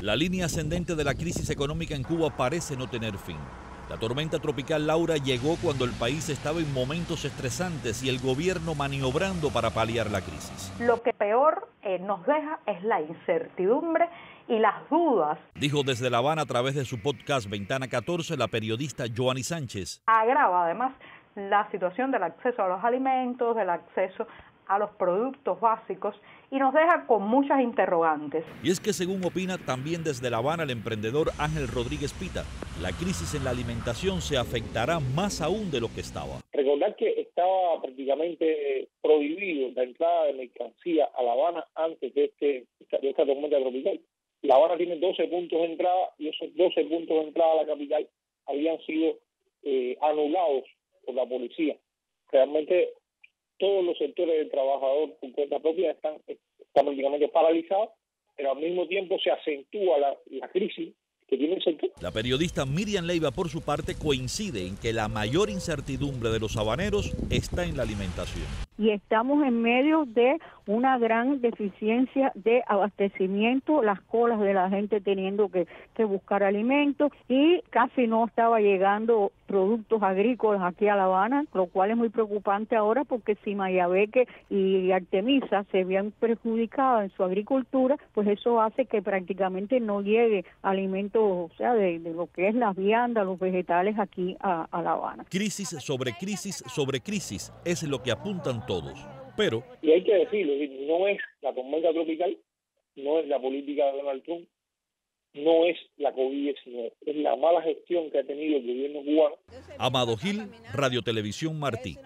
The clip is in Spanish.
La línea ascendente de la crisis económica en Cuba parece no tener fin. La tormenta tropical Laura llegó cuando el país estaba en momentos estresantes y el gobierno maniobrando para paliar la crisis. Lo que peor eh, nos deja es la incertidumbre y las dudas. Dijo desde La Habana a través de su podcast Ventana 14 la periodista Joanny Sánchez. Agrava además la situación del acceso a los alimentos, del acceso a los productos básicos y nos deja con muchas interrogantes. Y es que según opina también desde La Habana el emprendedor Ángel Rodríguez Pita, la crisis en la alimentación se afectará más aún de lo que estaba. Recordar que estaba prácticamente prohibido la entrada de mercancía a La Habana antes de, este, de esta tormenta tropical. La Habana tiene 12 puntos de entrada y esos 12 puntos de entrada a la capital habían sido eh, anulados por la policía. Realmente todos los sectores del trabajador por cuenta propia están, están prácticamente paralizados, pero al mismo tiempo se acentúa la, la crisis que tiene el sector. La periodista Miriam Leiva, por su parte, coincide en que la mayor incertidumbre de los habaneros está en la alimentación. Y estamos en medio de una gran deficiencia de abastecimiento, las colas de la gente teniendo que, buscar alimentos y casi no estaba llegando productos agrícolas aquí a La Habana, lo cual es muy preocupante ahora porque si Mayabeque y Artemisa se vean perjudicadas en su agricultura, pues eso hace que prácticamente no llegue alimentos, o sea, de, de lo que es las viandas, los vegetales aquí a, a La Habana. Crisis sobre crisis sobre crisis es lo que apuntan todos. Pero... Y hay que decirlo, no es la tormenta tropical, no es la política de Donald Trump, no es la COVID-19, es la mala gestión que ha tenido el gobierno cubano. Amado Gil, Radio Televisión Martí.